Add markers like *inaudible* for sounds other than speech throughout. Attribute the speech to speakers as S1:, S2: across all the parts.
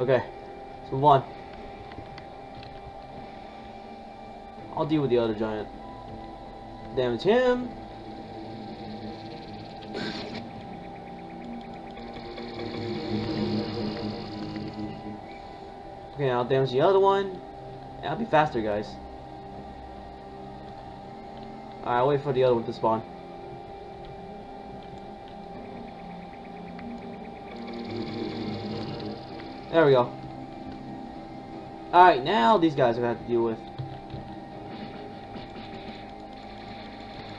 S1: Okay, let's move on. I'll deal with the other giant. Damage him. Okay, I'll damage the other one. I'll be faster, guys. Alright, I'll wait for the other one to spawn. There we go. Alright, now these guys are gonna have to deal with.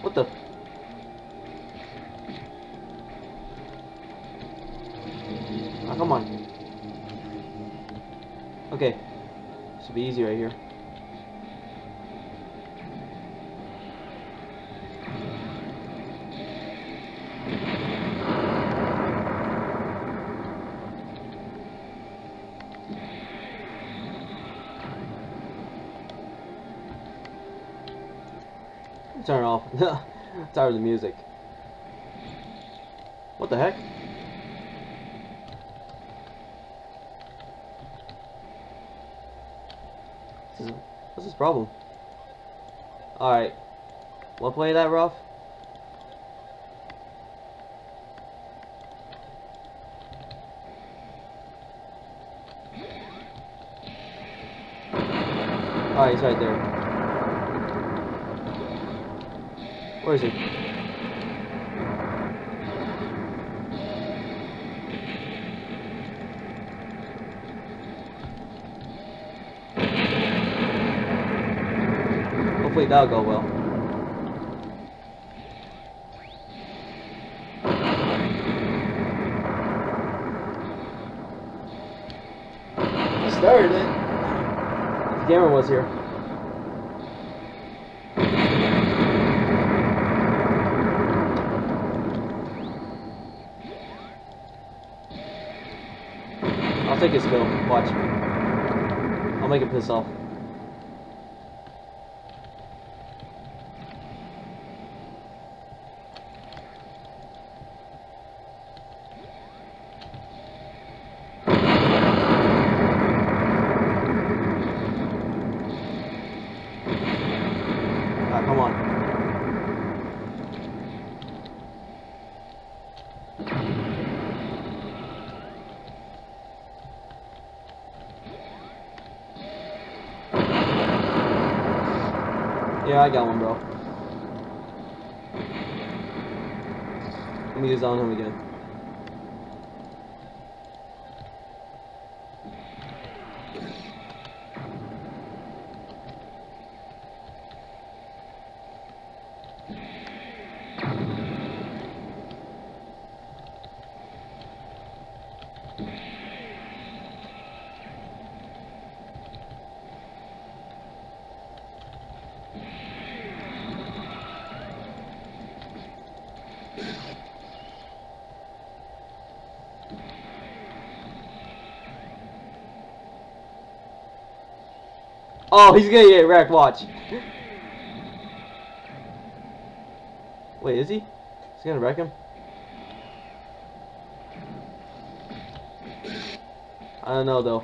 S1: What the? Oh, come on. Okay. Should be easy right here. Turn it off. *laughs* Tired of the music. What the heck? This is- What's his problem? Alright. Wanna play that rough? Alright, he's right there. Where is he? Hopefully that'll go well. Started it. If the camera was here. I'll his kill. Watch. I'll make him piss off. Ah, come on. Yeah, I got one, bro. Let me use on him again. Oh, he's gonna get wrecked, watch. Wait, is he? He's gonna wreck him? I don't know though.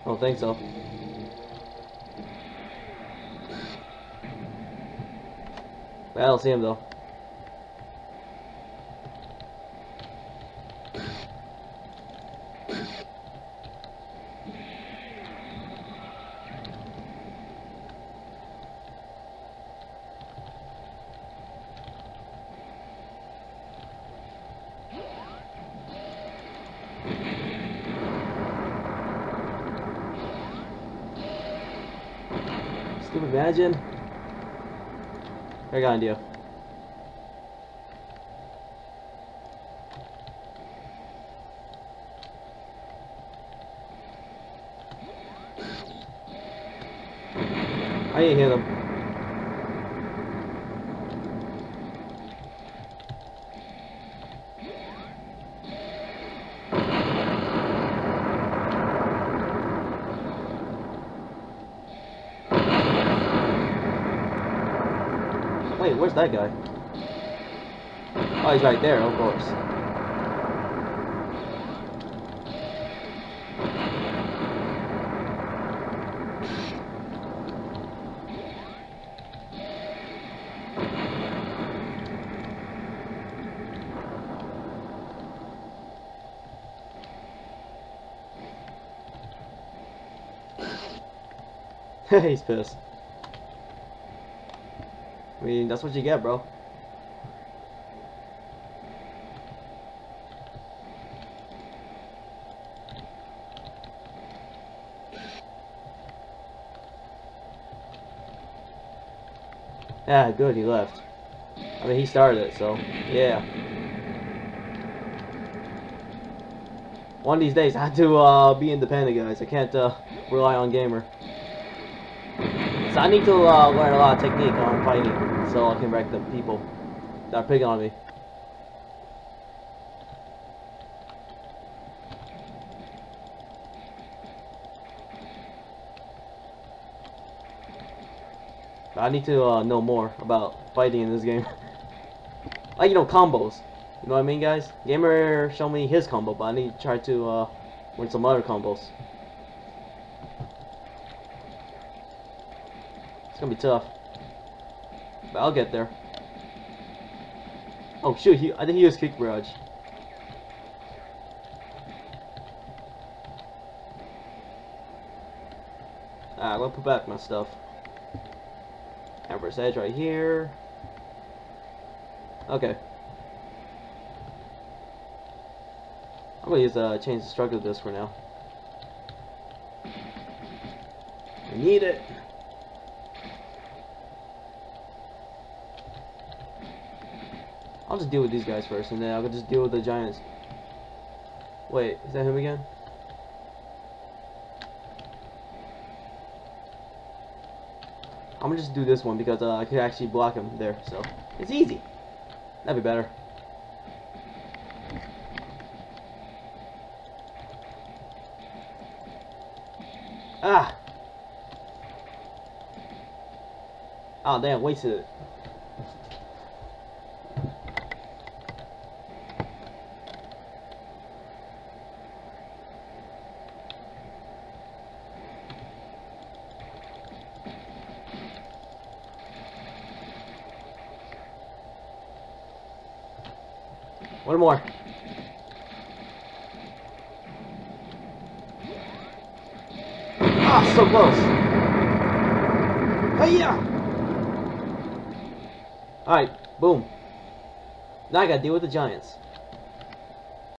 S1: I don't think so. I don't see him though. Stupid imagine. I got an idea. I ain't hit him. Wait, where's that guy? Oh, he's right there, of course. *laughs* He's pissed. I mean, that's what you get, bro. Yeah, good, he left. I mean, he started it, so, yeah. One of these days, *laughs* I have to uh, be independent, guys. I can't uh, rely on Gamer. So I need to uh, learn a lot of technique on fighting, so I can wreck the people that are picking on me. I need to uh, know more about fighting in this game. like, you know, combos. You know what I mean, guys? Gamer showed me his combo, but I need to try to uh, win some other combos. It's gonna be tough. But I'll get there. Oh shoot, he, I think he used kick barrage. Ah, I'm gonna put back my stuff. Emperor's Edge right here. Okay. I'm gonna use uh, change the structure of this for now. I need it. I'll just deal with these guys first, and then I'll just deal with the giants. Wait, is that him again? I'm gonna just do this one because uh, I could actually block him there, so it's easy. That'd be better. Ah! Oh damn, wasted it. One more. Ah, so close. Hiya! Alright, boom. Now I gotta deal with the giants.